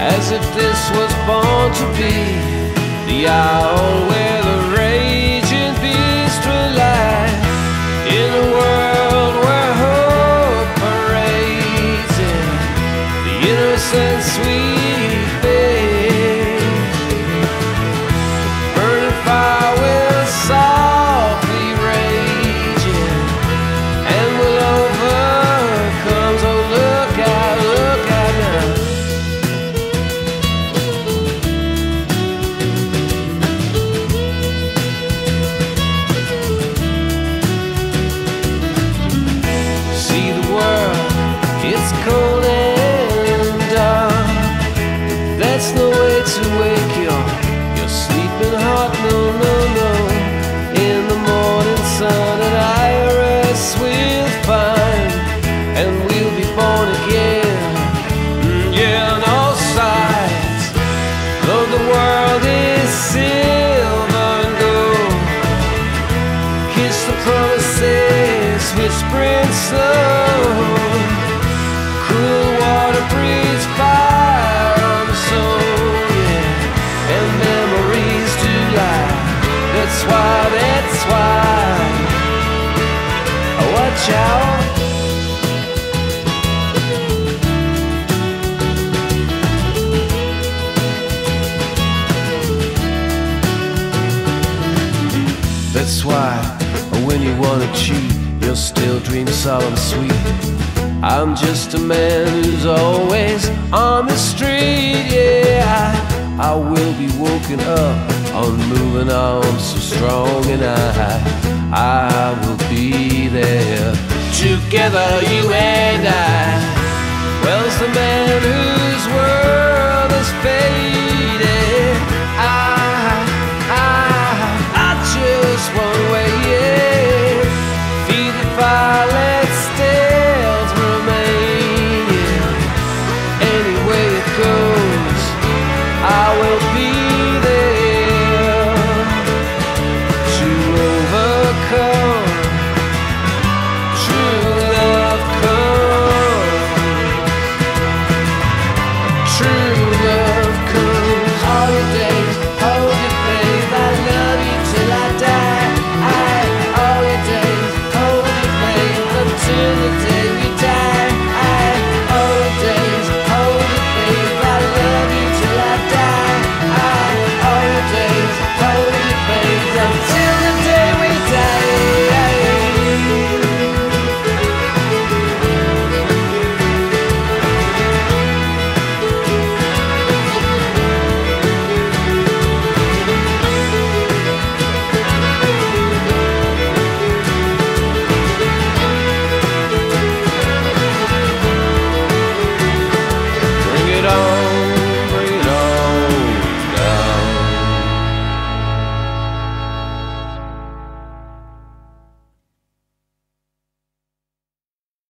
as if this was born to be the hour where the raging beast will lie in a world where hope parades in the innocence we. That's no way to wake your your sleeping heart. No, no, no. In the morning sun, an iris will find, and we'll be born again. Mm, Yeah, on all sides. Though the world is silver and gold. Kiss the promises, whispering slow. That's why when you wanna cheat, you'll still dream solemn sweet. I'm just a man who's always on the street, yeah. I, I will be woken up on moving arms so strong, and I, I will be there. Together, you and.